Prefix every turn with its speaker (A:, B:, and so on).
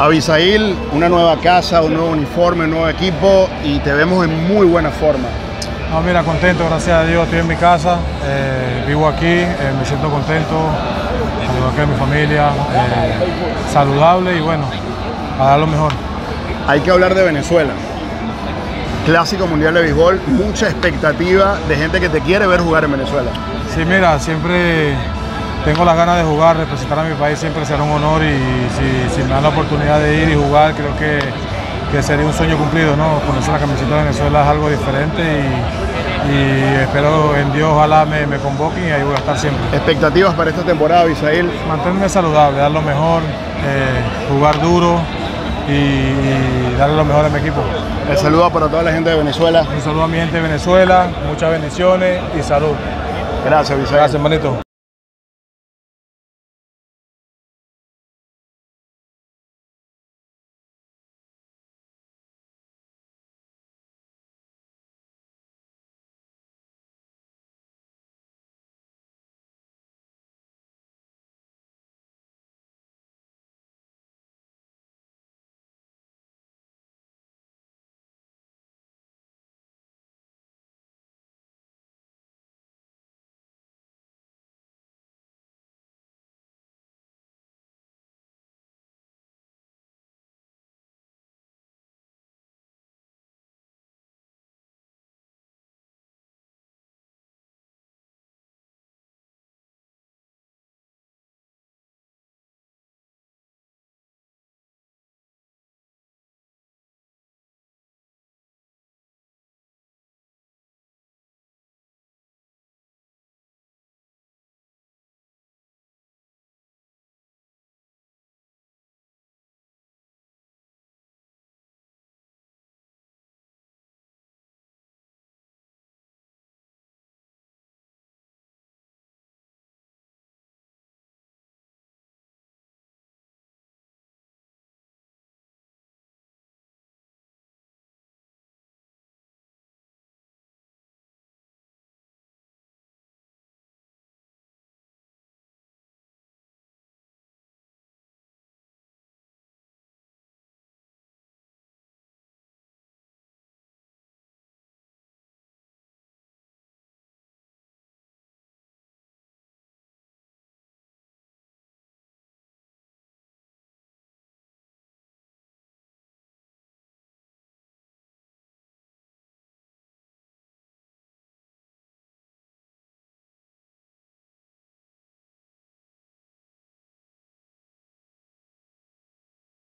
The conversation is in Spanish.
A: Abisail, una nueva casa, un nuevo uniforme, un nuevo equipo y te vemos en muy buena forma.
B: No, mira, contento, gracias a Dios, estoy en mi casa, eh, vivo aquí, eh, me siento contento, al que mi familia, eh, saludable y bueno, a dar lo mejor.
A: Hay que hablar de Venezuela. Clásico Mundial de Béisbol, mucha expectativa de gente que te quiere ver jugar en Venezuela.
B: Sí, mira, siempre tengo las ganas de jugar, representar a mi país siempre será un honor y si, me dan la oportunidad de ir y jugar, creo que, sería un sueño cumplido, ¿no? Ponerse la camiseta de Venezuela es algo diferente y, espero en Dios, ojalá me, me, convoquen y ahí voy a estar siempre.
A: ¿Expectativas para esta temporada, Isael?
B: Mantenerme saludable, dar lo mejor, eh, jugar duro y, darle lo mejor a mi equipo.
A: El saludo para toda la gente de Venezuela.
B: Un saludo a mi gente de Venezuela, muchas bendiciones y salud.
A: Gracias, Isael.
B: Gracias, hermanito.